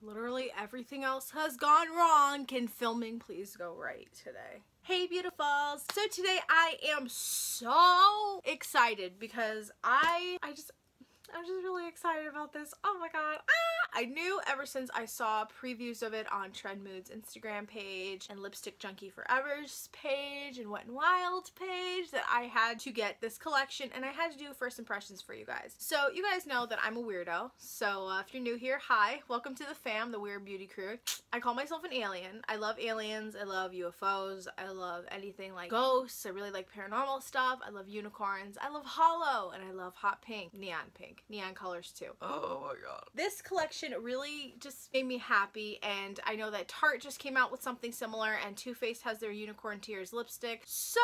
Literally everything else has gone wrong. Can filming please go right today? Hey beautifuls! So today I am so excited because I I just I'm just really excited about this. Oh my god. Ah! I knew ever since I saw previews of it on Trendmood's Instagram page and Lipstick Junkie Forever's page and Wet n Wild page that I had to get this collection and I had to do first impressions for you guys. So you guys know that I'm a weirdo. So uh, if you're new here, hi. Welcome to the fam, the Weird Beauty Crew. I call myself an alien. I love aliens. I love UFOs. I love anything like ghosts. I really like paranormal stuff. I love unicorns. I love holo and I love hot pink, neon pink neon colors too. Oh my god. This collection really just made me happy and I know that Tarte just came out with something similar and Too Faced has their Unicorn Tears lipstick. So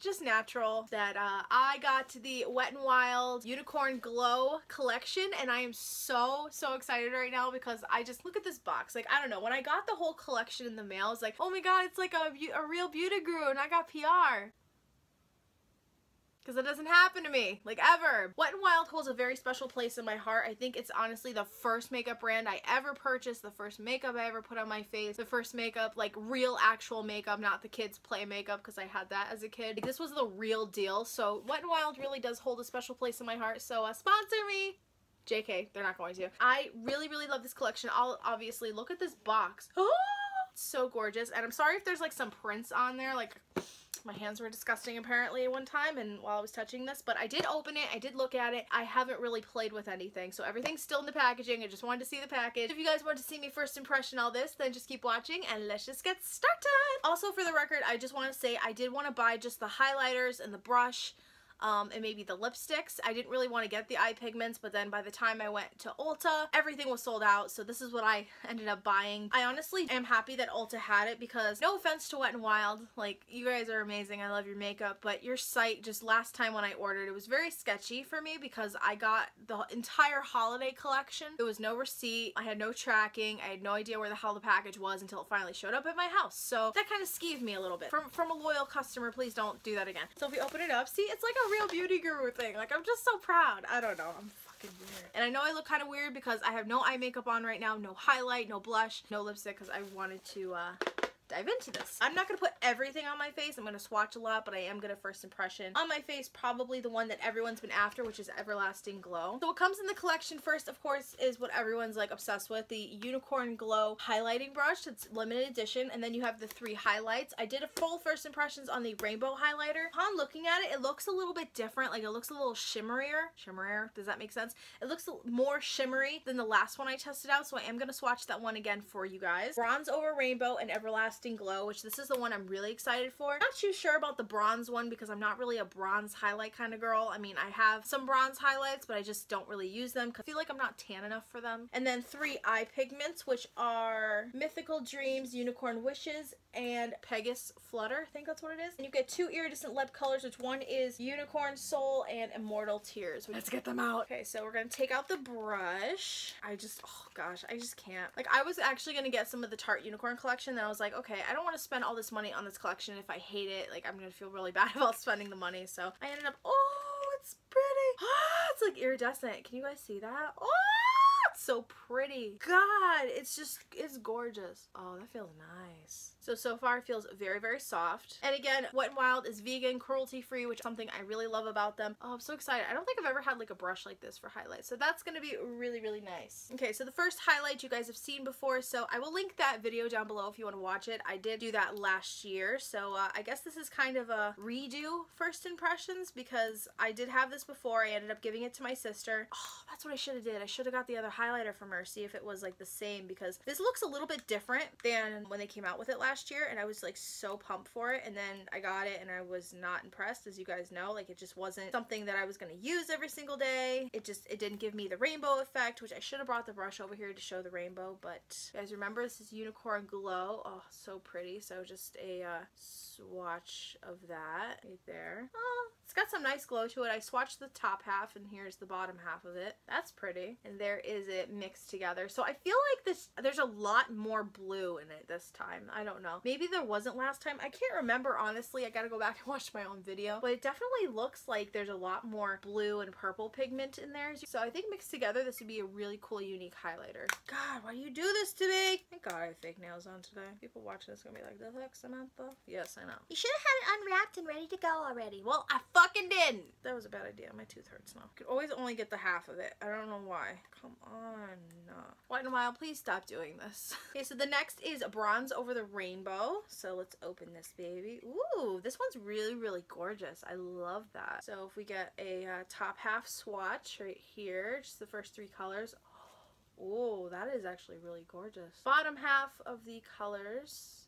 just natural that uh, I got the Wet n Wild Unicorn Glow collection and I am so so excited right now because I just look at this box. Like I don't know. When I got the whole collection in the mail it's like oh my god it's like a, a real beauty guru and I got PR because it doesn't happen to me, like ever. Wet n Wild holds a very special place in my heart. I think it's honestly the first makeup brand I ever purchased, the first makeup I ever put on my face, the first makeup, like real actual makeup, not the kids play makeup because I had that as a kid. Like, this was the real deal. So Wet n Wild really does hold a special place in my heart. So uh, sponsor me. JK, they're not going to. I really, really love this collection. I'll obviously look at this box. Oh, so gorgeous. And I'm sorry if there's like some prints on there, like my hands were disgusting apparently at one time and while I was touching this, but I did open it, I did look at it. I haven't really played with anything, so everything's still in the packaging. I just wanted to see the package. If you guys want to see me first impression all this, then just keep watching and let's just get started. Also for the record, I just want to say I did want to buy just the highlighters and the brush um, and maybe the lipsticks. I didn't really want to get the eye pigments, but then by the time I went to Ulta, everything was sold out, so this is what I ended up buying. I honestly am happy that Ulta had it because no offense to Wet n Wild, like you guys are amazing, I love your makeup, but your site just last time when I ordered, it was very sketchy for me because I got the entire holiday collection. There was no receipt, I had no tracking, I had no idea where the hell the package was until it finally showed up at my house. So that kind of skeeved me a little bit. From, from a loyal customer, please don't do that again. So if we open it up, see, it's like a real beauty guru thing. Like, I'm just so proud. I don't know. I'm fucking weird. And I know I look kind of weird because I have no eye makeup on right now, no highlight, no blush, no lipstick because I wanted to, uh, dive into this. I'm not going to put everything on my face. I'm going to swatch a lot, but I am going to first impression on my face, probably the one that everyone's been after, which is Everlasting Glow. So what comes in the collection first, of course, is what everyone's like obsessed with, the Unicorn Glow highlighting brush. It's limited edition, and then you have the three highlights. I did a full first impressions on the rainbow highlighter. Upon looking at it, it looks a little bit different. Like it looks a little shimmerier. Shimmerier, does that make sense? It looks more shimmery than the last one I tested out, so I am going to swatch that one again for you guys. Bronze over rainbow and Everlasting Glow, which this is the one I'm really excited for. Not too sure about the bronze one because I'm not really a bronze highlight kind of girl. I mean, I have some bronze highlights, but I just don't really use them because I feel like I'm not tan enough for them. And then three eye pigments, which are Mythical Dreams, Unicorn Wishes, and Pegasus Flutter. I think that's what it is. And you get two iridescent lip colors, which one is Unicorn Soul and Immortal Tears. Let's get them out. Okay, so we're going to take out the brush. I just, oh gosh, I just can't. Like, I was actually going to get some of the Tarte Unicorn collection, then I was like, okay, I don't want to spend all this money on this collection if I hate it. Like, I'm going to feel really bad about spending the money. So I ended up, oh, it's pretty. It's like iridescent. Can you guys see that? Oh! so pretty. God, it's just, it's gorgeous. Oh, that feels nice. So, so far it feels very, very soft. And again, Wet n Wild is vegan, cruelty-free, which is something I really love about them. Oh, I'm so excited. I don't think I've ever had like a brush like this for highlights. So that's going to be really, really nice. Okay, so the first highlight you guys have seen before, so I will link that video down below if you want to watch it. I did do that last year, so uh, I guess this is kind of a redo first impressions because I did have this before. I ended up giving it to my sister. Oh, that's what I should have did. I should have got the other highlighter from her, see if it was like the same because this looks a little bit different than when they came out with it last last year and I was like so pumped for it and then I got it and I was not impressed as you guys know like it just wasn't something that I was going to use every single day it just it didn't give me the rainbow effect which I should have brought the brush over here to show the rainbow but you guys remember this is unicorn glow oh so pretty so just a uh, swatch of that right there oh It's got some nice glow to it. I swatched the top half and here's the bottom half of it. That's pretty. And there is it mixed together. So I feel like this, there's a lot more blue in it this time. I don't know. Maybe there wasn't last time. I can't remember, honestly. I gotta go back and watch my own video. But it definitely looks like there's a lot more blue and purple pigment in there. So I think mixed together, this would be a really cool, unique highlighter. God, why do you do this to me? Thank God I have fake nails on today. People watching this gonna be like, the heck, Samantha? Yes, I know. You should have had it unwrapped and ready to go already. Well, I fucking didn't. That was a bad idea. My tooth hurts now. I Could always only get the half of it. I don't know why. Come on. Wet n Wild, please stop doing this. okay, so the next is Bronze Over the Rainbow. So let's open this baby. Ooh, this one's really, really gorgeous. I love that. So if we get a uh, top half swatch right here, just the first three colors. Oh, that is actually really gorgeous. Bottom half of the colors.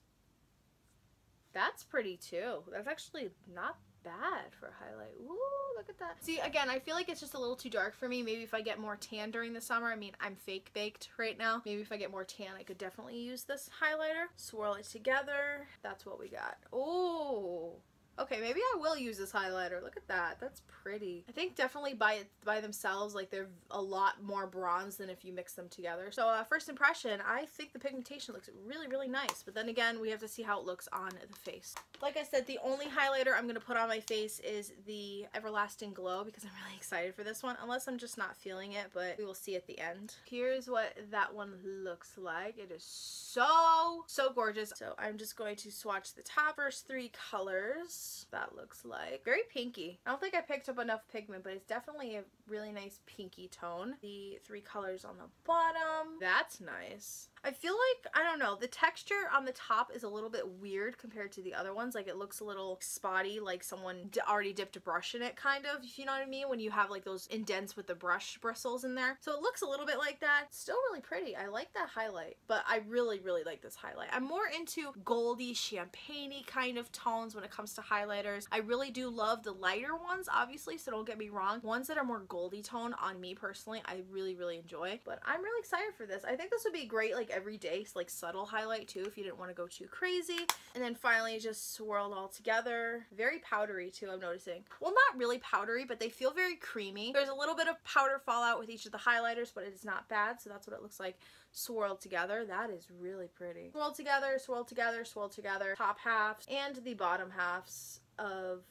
That's pretty too. That's actually not bad for a highlight. Ooh, look at that. See, again, I feel like it's just a little too dark for me. Maybe if I get more tan during the summer, I mean, I'm fake baked right now. Maybe if I get more tan, I could definitely use this highlighter. Swirl it together. That's what we got. Oh, Okay, maybe I will use this highlighter. Look at that. That's pretty. I think definitely by it by themselves, like they're a lot more bronze than if you mix them together. So uh, first impression, I think the pigmentation looks really, really nice. But then again, we have to see how it looks on the face. Like I said, the only highlighter I'm going to put on my face is the Everlasting Glow because I'm really excited for this one. Unless I'm just not feeling it, but we will see at the end. Here's what that one looks like. It is so, so gorgeous. So I'm just going to swatch the top first three colors that looks like. Very pinky. I don't think I picked up enough pigment, but it's definitely a really nice pinky tone. The three colors on the bottom. That's nice. I feel like, I don't know, the texture on the top is a little bit weird compared to the other ones. Like it looks a little spotty, like someone already dipped a brush in it, kind of, you know what I mean? When you have like those indents with the brush bristles in there. So it looks a little bit like that. Still really pretty. I like that highlight, but I really, really like this highlight. I'm more into goldy, champagne kind of tones when it comes to highlighters. I really do love the lighter ones, obviously, so don't get me wrong. Ones that are more goldy tone on me personally, I really, really enjoy. But I'm really excited for this. I think this would be great like every day, like subtle highlight too if you didn't want to go too crazy. And then finally just swirled all together. Very powdery too, I'm noticing. Well, not really powdery, but they feel very creamy. There's a little bit of powder fallout with each of the highlighters, but it's not bad, so that's what it looks like swirled together. That is really pretty. Swirled together, swirled together, swirled together, top halves and the bottom halves of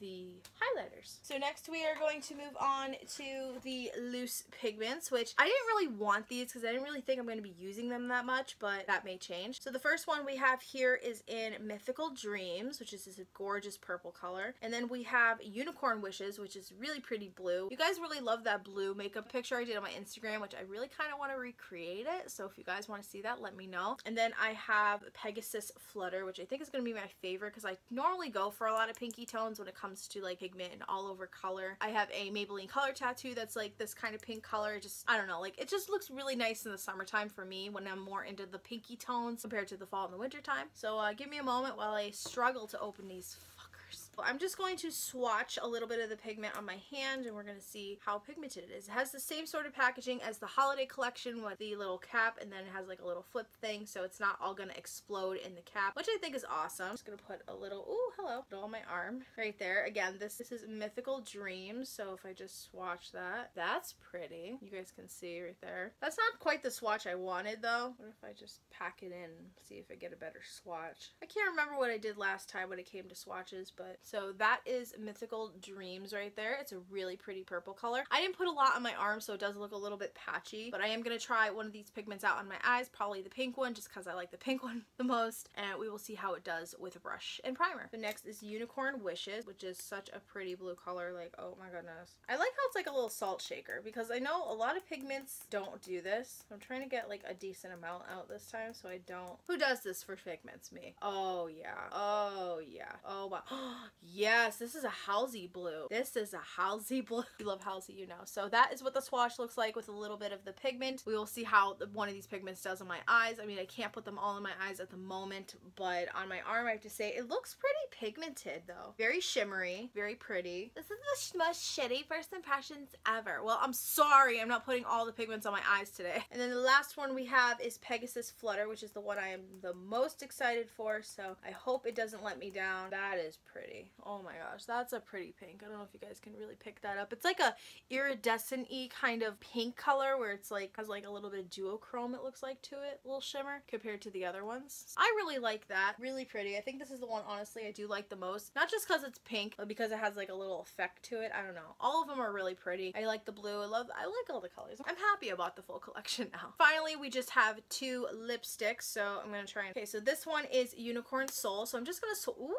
the highlighters. So next we are going to move on to the loose pigments, which I didn't really want these because I didn't really think I'm going to be using them that much, but that may change. So the first one we have here is in Mythical Dreams, which is this gorgeous purple color. And then we have Unicorn Wishes, which is really pretty blue. You guys really love that blue makeup picture I did on my Instagram, which I really kind of want to recreate it. So if you guys want to see that, let me know. And then I have Pegasus Flutter, which I think is going to be my favorite because I normally go for a lot of pinky tones when it comes to like pigment and all over color. I have a Maybelline color tattoo that's like this kind of pink color. Just, I don't know, like it just looks really nice in the summertime for me when I'm more into the pinky tones compared to the fall and the winter time. So uh, give me a moment while I struggle to open these I'm just going to swatch a little bit of the pigment on my hand and we're going to see how pigmented it is. It has the same sort of packaging as the holiday collection with the little cap and then it has like a little flip thing so it's not all going to explode in the cap, which I think is awesome. I'm just going to put a little, ooh, hello, on my arm right there. Again, this, this is Mythical Dreams, so if I just swatch that, that's pretty. You guys can see right there. That's not quite the swatch I wanted though. What if I just pack it in, see if I get a better swatch? I can't remember what I did last time when it came to swatches, but so that is Mythical Dreams right there. It's a really pretty purple color. I didn't put a lot on my arm, so it does look a little bit patchy, but I am going to try one of these pigments out on my eyes, probably the pink one, just because I like the pink one the most, and we will see how it does with a brush and primer. The next is Unicorn Wishes, which is such a pretty blue color, like, oh my goodness. I like how it's like a little salt shaker, because I know a lot of pigments don't do this. I'm trying to get like a decent amount out this time, so I don't. Who does this for pigments? Me. Oh yeah. Oh yeah. Oh wow. yes, this is a Halsey blue. This is a Halsey blue. you love Halsey, you know. So that is what the swatch looks like with a little bit of the pigment. We will see how one of these pigments does on my eyes. I mean, I can't put them all in my eyes at the moment, but on my arm, I have to say, it looks pretty pigmented though. Very shimmery, very pretty. This is the most shitty first impressions ever. Well, I'm sorry, I'm not putting all the pigments on my eyes today. And then the last one we have is Pegasus Flutter, which is the one I am the most excited for. So I hope it doesn't let me down. That is pretty. Oh my gosh, that's a pretty pink. I don't know if you guys can really pick that up. It's like a iridescent-y kind of pink color where it's like has like a little bit of duochrome it looks like to it, little shimmer compared to the other ones. I really like that. Really pretty. I think this is the one honestly I do like the most. Not just because it's pink, but because it has like a little effect to it. I don't know. All of them are really pretty. I like the blue. I love I like all the colors. I'm happy about the full collection now. Finally, we just have two lipsticks. So I'm gonna try and okay, so this one is Unicorn Soul. So I'm just gonna ooh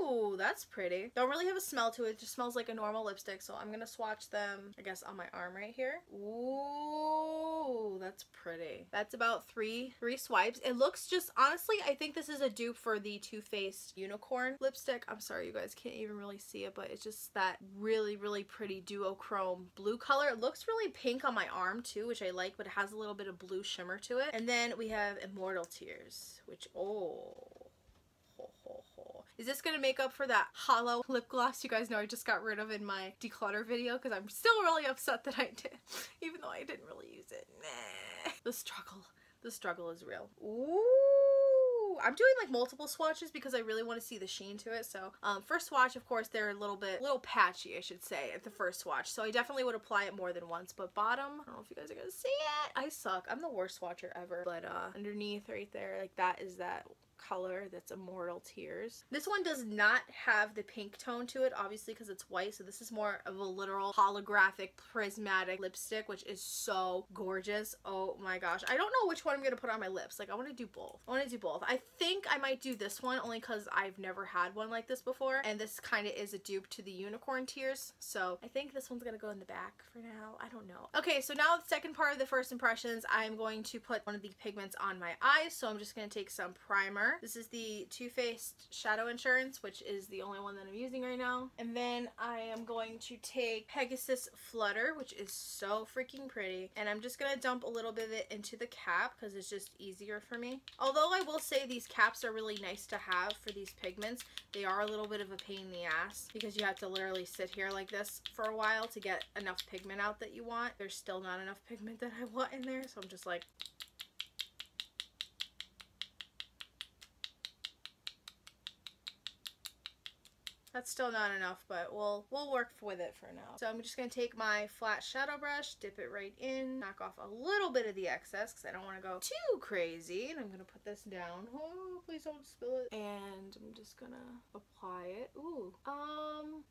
Ooh, that's pretty. Don't really have a smell to it. it. just smells like a normal lipstick. So I'm going to swatch them, I guess, on my arm right here. Ooh, that's pretty. That's about three, three swipes. It looks just, honestly, I think this is a dupe for the Too Faced Unicorn lipstick. I'm sorry, you guys can't even really see it, but it's just that really, really pretty duochrome blue color. It looks really pink on my arm too, which I like, but it has a little bit of blue shimmer to it. And then we have Immortal Tears, which, oh, is this to make up for that holo lip gloss you guys know I just got rid of in my declutter video? Because I'm still really upset that I did, even though I didn't really use it. Nah. The struggle. The struggle is real. Ooh. I'm doing like multiple swatches because I really want to see the sheen to it. So um, first swatch, of course, they're a little bit, a little patchy, I should say, at the first swatch. So I definitely would apply it more than once. But bottom, I don't know if you guys are to see it. I suck. I'm the worst swatcher ever. But uh, underneath right there, like that is that color that's Immortal Tears. This one does not have the pink tone to it, obviously because it's white, so this is more of a literal holographic prismatic lipstick, which is so gorgeous. Oh my gosh. I don't know which one I'm going to put on my lips. Like, I want to do both. I want to do both. I think I might do this one only because I've never had one like this before, and this kind of is a dupe to the Unicorn Tears, so I think this one's going to go in the back for now. I don't know. Okay, so now the second part of the first impressions, I'm going to put one of the pigments on my eyes, so I'm just going to take some primer this is the Too Faced Shadow Insurance, which is the only one that I'm using right now. And then I am going to take Pegasus Flutter, which is so freaking pretty. And I'm just going to dump a little bit of it into the cap because it's just easier for me. Although I will say these caps are really nice to have for these pigments. They are a little bit of a pain in the ass because you have to literally sit here like this for a while to get enough pigment out that you want. There's still not enough pigment that I want in there, so I'm just like That's still not enough, but we'll we'll work with it for now. So I'm just going to take my flat shadow brush, dip it right in, knock off a little bit of the excess because I don't want to go too crazy. And I'm going to put this down. Oh, please don't spill it. And I'm just going to apply it. Ooh. Um,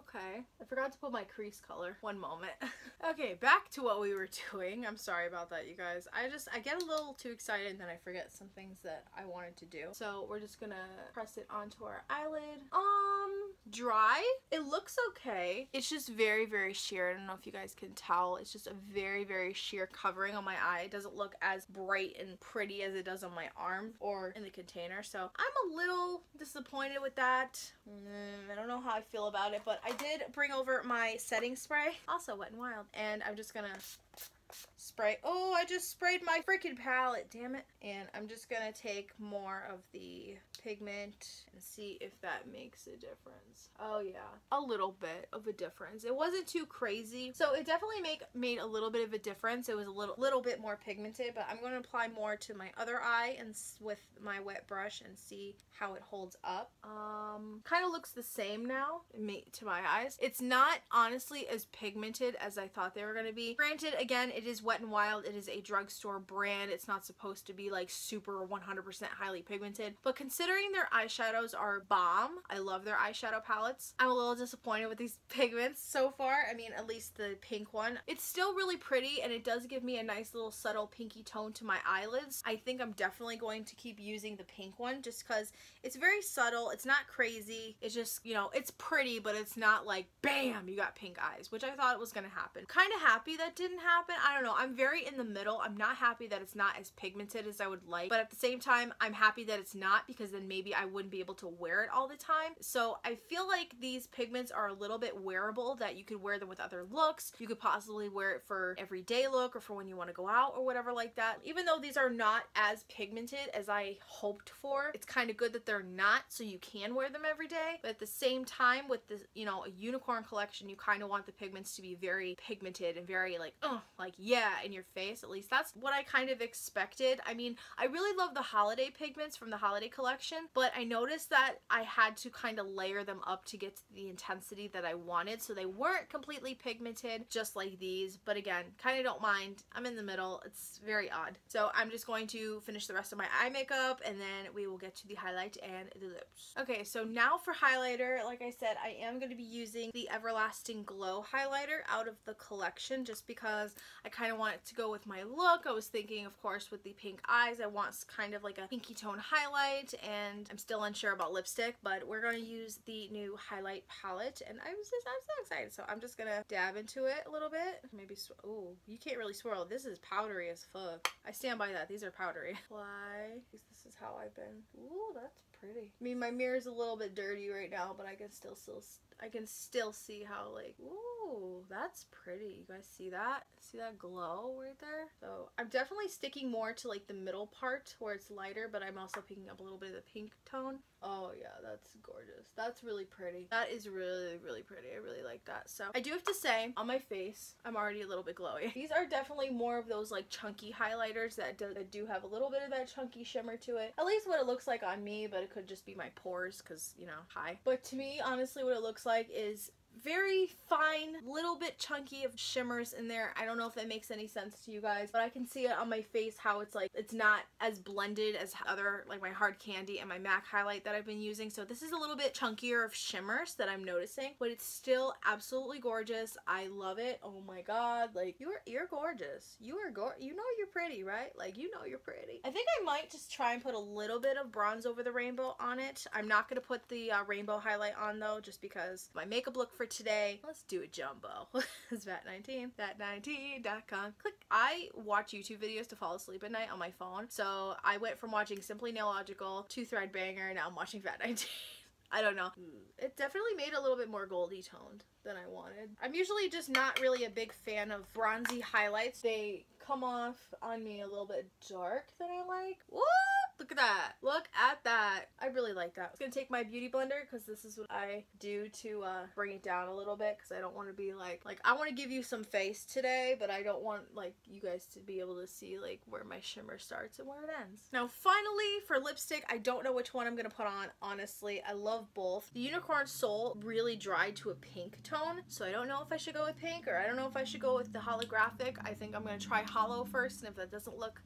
Okay. I forgot to put my crease color. One moment. okay, back to what we were doing. I'm sorry about that, you guys. I just, I get a little too excited and then I forget some things that I wanted to do. So we're just gonna press it onto our eyelid. Um, dry. It looks okay. It's just very, very sheer. I don't know if you guys can tell. It's just a very, very sheer covering on my eye. It doesn't look as bright and pretty as it does on my arm or in the container. So I'm a little disappointed with that. Mm, I don't know how I feel about it, but I did bring over my setting spray, also Wet n Wild, and I'm just gonna spray. Oh, I just sprayed my freaking palette, damn it. And I'm just gonna take more of the pigment and see if that makes a difference. Oh yeah, a little bit of a difference. It wasn't too crazy. So it definitely make made a little bit of a difference. It was a little little bit more pigmented, but I'm going to apply more to my other eye and with my wet brush and see how it holds up. Um, kind of looks the same now to my eyes. It's not honestly as pigmented as I thought they were going to be. Granted, again, it is Wet n Wild. It is a drugstore brand. It's not supposed to be like super 100% highly pigmented, but considering their eyeshadows are bomb, I love their eyeshadow palettes. I'm a little disappointed with these pigments so far. I mean, at least the pink one. It's still really pretty and it does give me a nice little subtle pinky tone to my eyelids. I think I'm definitely going to keep using the pink one just because it's very subtle. It's not crazy. It's just, you know, it's pretty, but it's not like, bam, you got pink eyes, which I thought was going to happen. Kind of happy that didn't happen. I don't know. I'm very in the middle. I'm not happy that it's not as pigmented as I would like, but at the same time, I'm happy that it's not because then maybe I wouldn't be able to wear it all the time. So I feel like these pigments are a little bit wearable that you could wear them with other looks. You could possibly wear it for everyday look or for when you want to go out or whatever like that. Even though these are not as pigmented as I hoped for, it's kind of good that they're not so you can wear them every day. But at the same time with the, you know, a unicorn collection, you kind of want the pigments to be very pigmented and very like, oh, like yeah, in your face. At least that's what I kind of expected. I mean, I really love the holiday pigments from the holiday collection, but I noticed that I had to kind of layer them up to get to the intensity that I wanted. So they weren't completely pigmented, just like these. But again, kind of don't mind. I'm in the middle. It's very odd. So I'm just going to finish the rest of my eye makeup and then we will get to the highlight and the lips. Okay, so now for highlighter, like I said, I am going to be using the Everlasting Glow highlighter out of the collection just because I kind of want it to go with my look. I was thinking, of course, with the pink eyes, I want kind of like a pinky tone highlight and I'm still unsure about lipstick, but we're going to use the new highlight palette and I'm just, I'm so excited. So I'm just going to dab into it a little bit. Maybe, oh, you can't really swirl. This is powdery as fuck. I stand by that. These are powdery. Apply. This is how I've been. Ooh, that's pretty. I mean, my mirror's a little bit dirty right now, but I can still still I can still see how like, ooh, that's pretty. You guys see that? See that glow right there? So I'm definitely sticking more to like the middle part where it's lighter, but I'm also picking up a little bit of the pink tone. Oh yeah, that's gorgeous. That's really pretty. That is really, really pretty. I really like that. So I do have to say, on my face, I'm already a little bit glowy. These are definitely more of those like chunky highlighters that do, that do have a little bit of that chunky shimmer to it. At least what it looks like on me, but it could just be my pores because, you know, high. But to me, honestly, what it looks like is very fine, little bit chunky of shimmers in there. I don't know if that makes any sense to you guys, but I can see it on my face how it's like, it's not as blended as other, like my hard candy and my MAC highlight that I've been using. So this is a little bit chunkier of shimmers that I'm noticing, but it's still absolutely gorgeous. I love it. Oh my God. Like you're, you're gorgeous. You are go you know you're pretty, right? Like you know you're pretty. I think I might just try and put a little bit of bronze over the rainbow on it. I'm not going to put the uh, rainbow highlight on though, just because my makeup look for today. Let's do a jumbo. it's Vat19, vat19.com. Click. I watch YouTube videos to fall asleep at night on my phone. So I went from watching Simply Nailogical to Threadbanger. Now I'm watching Vat19. I don't know. Mm, it definitely made a little bit more goldy toned than I wanted. I'm usually just not really a big fan of bronzy highlights. They come off on me a little bit dark than I like. What? Look at that. Look at that. I really like that. I'm gonna take my beauty blender because this is what I do to uh, bring it down a little bit because I don't want to be like, like I want to give you some face today, but I don't want like you guys to be able to see like where my shimmer starts and where it ends. Now finally for lipstick, I don't know which one I'm gonna put on, honestly. I love both. The Unicorn Soul really dried to a pink tone, so I don't know if I should go with pink or I don't know if I should go with the holographic. I think I'm gonna try holo first, and if that doesn't look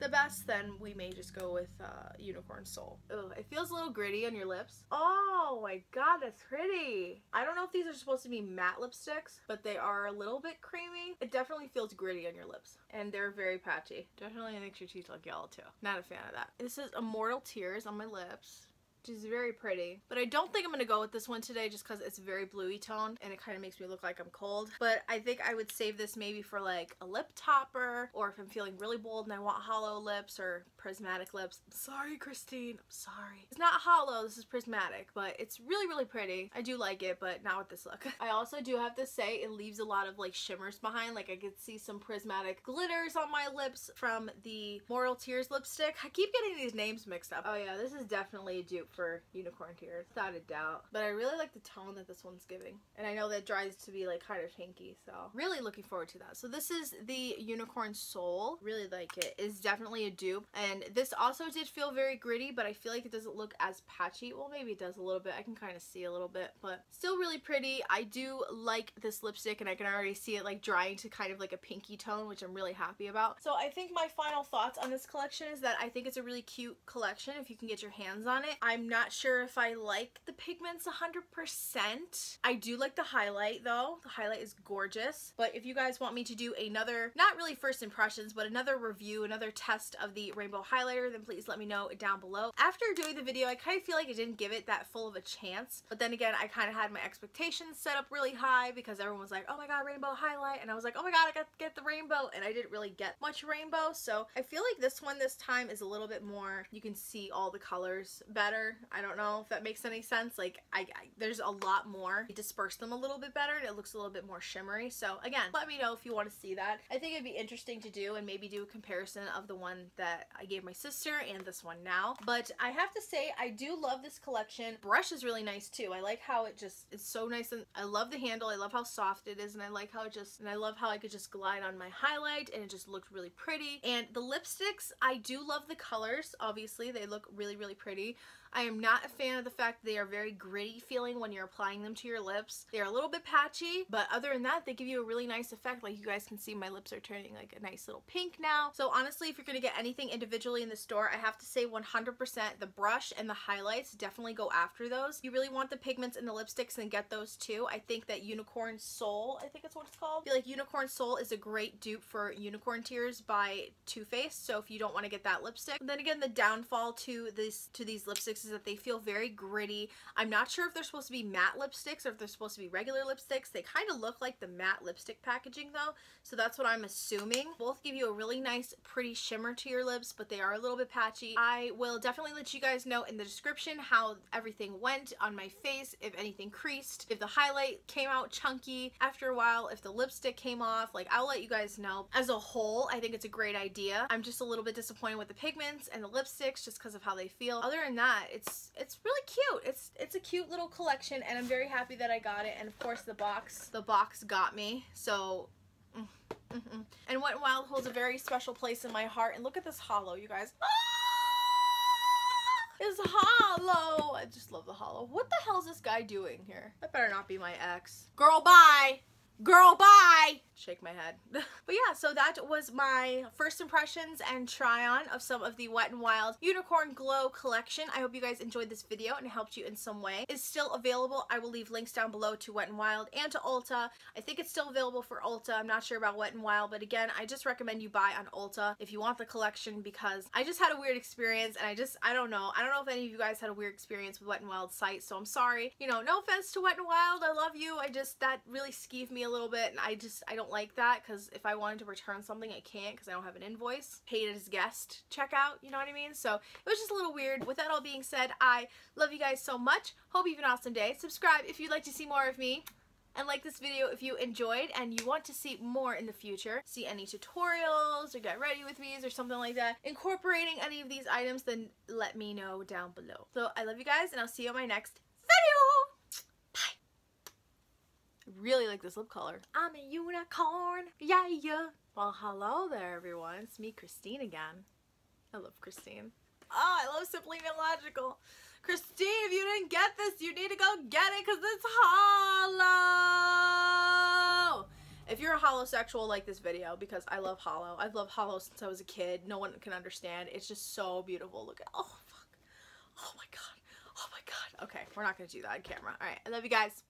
the best, then we may just go with uh, Unicorn Soul. Ugh, it feels a little gritty on your lips. Oh my god, that's pretty. I don't know if these are supposed to be matte lipsticks, but they are a little bit creamy. It definitely feels gritty on your lips. And they're very patchy. Definitely makes your teeth look yellow too. Not a fan of that. This is Immortal Tears on my lips which is very pretty. But I don't think I'm going to go with this one today just because it's very bluey toned and it kind of makes me look like I'm cold. But I think I would save this maybe for like a lip topper or if I'm feeling really bold and I want holo lips or prismatic lips. I'm sorry, Christine. I'm sorry. It's not holo. This is prismatic, but it's really, really pretty. I do like it, but not with this look. I also do have to say it leaves a lot of like shimmers behind. Like I could see some prismatic glitters on my lips from the Mortal Tears lipstick. I keep getting these names mixed up. Oh yeah, this is definitely a dupe for Unicorn Tears, without a doubt. But I really like the tone that this one's giving. And I know that dries to be like kind of pinky, so really looking forward to that. So this is the Unicorn Soul. Really like it. It's definitely a dupe. And this also did feel very gritty, but I feel like it doesn't look as patchy. Well, maybe it does a little bit. I can kind of see a little bit, but still really pretty. I do like this lipstick and I can already see it like drying to kind of like a pinky tone, which I'm really happy about. So I think my final thoughts on this collection is that I think it's a really cute collection if you can get your hands on it. I'm not sure if I like the pigments 100%. I do like the highlight though. The highlight is gorgeous. But if you guys want me to do another, not really first impressions, but another review, another test of the rainbow highlighter, then please let me know down below. After doing the video, I kind of feel like I didn't give it that full of a chance. But then again, I kind of had my expectations set up really high because everyone was like, oh my god, rainbow highlight. And I was like, oh my god, I got to get the rainbow. And I didn't really get much rainbow. So I feel like this one this time is a little bit more, you can see all the colors better I don't know if that makes any sense. Like I, I there's a lot more. Disperse them a little bit better and it looks a little bit more shimmery. So again, let me know if you want to see that. I think it'd be interesting to do and maybe do a comparison of the one that I gave my sister and this one now. But I have to say I do love this collection. Brush is really nice too. I like how it just, it's so nice and I love the handle. I love how soft it is and I like how it just and I love how I could just glide on my highlight and it just looked really pretty. And the lipsticks, I do love the colors. Obviously, they look really really pretty. I am not a fan of the fact they are very gritty feeling when you're applying them to your lips. They're a little bit patchy, but other than that, they give you a really nice effect. Like you guys can see my lips are turning like a nice little pink now. So honestly, if you're to get anything individually in the store, I have to say 100% the brush and the highlights, definitely go after those. You really want the pigments in the lipsticks and get those too. I think that Unicorn Soul, I think it's what it's called. I feel like Unicorn Soul is a great dupe for Unicorn Tears by Too Faced. So if you don't want to get that lipstick. But then again, the downfall to this to these lipsticks is that they feel very gritty. I'm not sure if they're supposed to be matte lipsticks or if they're supposed to be regular lipsticks. They kind of look like the matte lipstick packaging though, so that's what I'm assuming. Both give you a really nice, pretty shimmer to your lips, but they are a little bit patchy. I will definitely let you guys know in the description how everything went on my face, if anything creased, if the highlight came out chunky after a while, if the lipstick came off, like I'll let you guys know. As a whole, I think it's a great idea. I'm just a little bit disappointed with the pigments and the lipsticks just because of how they feel. Other than that, it's it's really cute. It's it's a cute little collection and I'm very happy that I got it. And of course the box, the box got me. So mm, mm -mm. and Wet n Wild holds a very special place in my heart. And look at this holo, you guys. Ah! It's holo. I just love the holo. What the hell is this guy doing here? That better not be my ex. Girl, bye. Girl, bye shake my head. but yeah, so that was my first impressions and try on of some of the Wet n Wild Unicorn Glow collection. I hope you guys enjoyed this video and helped you in some way. It's still available. I will leave links down below to Wet n Wild and to Ulta. I think it's still available for Ulta. I'm not sure about Wet n Wild, but again, I just recommend you buy on Ulta if you want the collection because I just had a weird experience and I just, I don't know. I don't know if any of you guys had a weird experience with Wet n Wild site, so I'm sorry. You know, no offense to Wet n Wild. I love you. I just, that really skeeved me a little bit and I just, I don't like that because if I wanted to return something, I can't because I don't have an invoice. Paid as guest checkout, you know what I mean? So it was just a little weird. With that all being said, I love you guys so much. Hope you have an awesome day. Subscribe if you'd like to see more of me and like this video if you enjoyed and you want to see more in the future, see any tutorials or get ready with me's or something like that, incorporating any of these items, then let me know down below. So I love you guys and I'll see you on my next video really like this lip color. I'm a unicorn, yeah, yeah. Well, hello there, everyone. It's me, Christine, again. I love Christine. Oh, I love Simply Nailogical. Christine, if you didn't get this, you need to go get it because it's holo. If you're a holosexual, like this video because I love holo. I've loved holo since I was a kid. No one can understand. It's just so beautiful. Look at, oh, fuck. Oh, my God. Oh, my God. Okay, we're not going to do that on camera. All right, I love you guys.